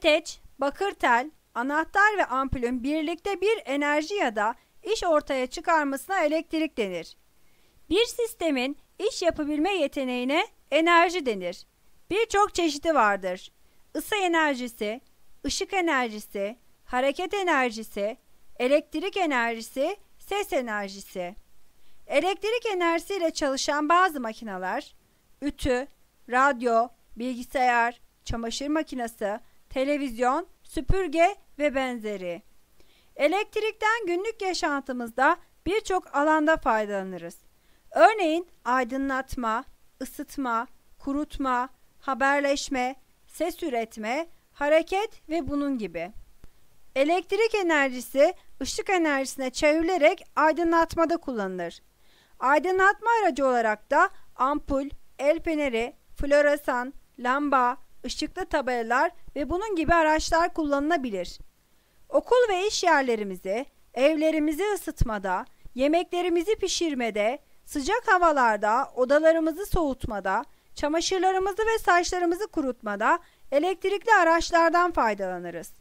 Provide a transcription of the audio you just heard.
Peteç, bakır tel, anahtar ve ampulün birlikte bir enerji ya da iş ortaya çıkarmasına elektrik denir. Bir sistemin iş yapabilme yeteneğine enerji denir. Birçok çeşidi vardır. Isı enerjisi, ışık enerjisi, hareket enerjisi, elektrik enerjisi, ses enerjisi. Elektrik enerjisiyle çalışan bazı makineler, ütü, radyo, bilgisayar, çamaşır makinesi, televizyon, süpürge ve benzeri. Elektrikten günlük yaşantımızda birçok alanda faydalanırız. Örneğin aydınlatma, ısıtma, kurutma, haberleşme, ses üretme, hareket ve bunun gibi. Elektrik enerjisi ışık enerjisine çevrilerek aydınlatmada kullanılır. Aydınlatma aracı olarak da ampul, el feneri, floresan, lamba, ışıklı tabelalar ve bunun gibi araçlar kullanılabilir. Okul ve iş yerlerimizi, evlerimizi ısıtmada, yemeklerimizi pişirmede, sıcak havalarda odalarımızı soğutmada, çamaşırlarımızı ve saçlarımızı kurutmada elektrikli araçlardan faydalanırız.